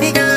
Because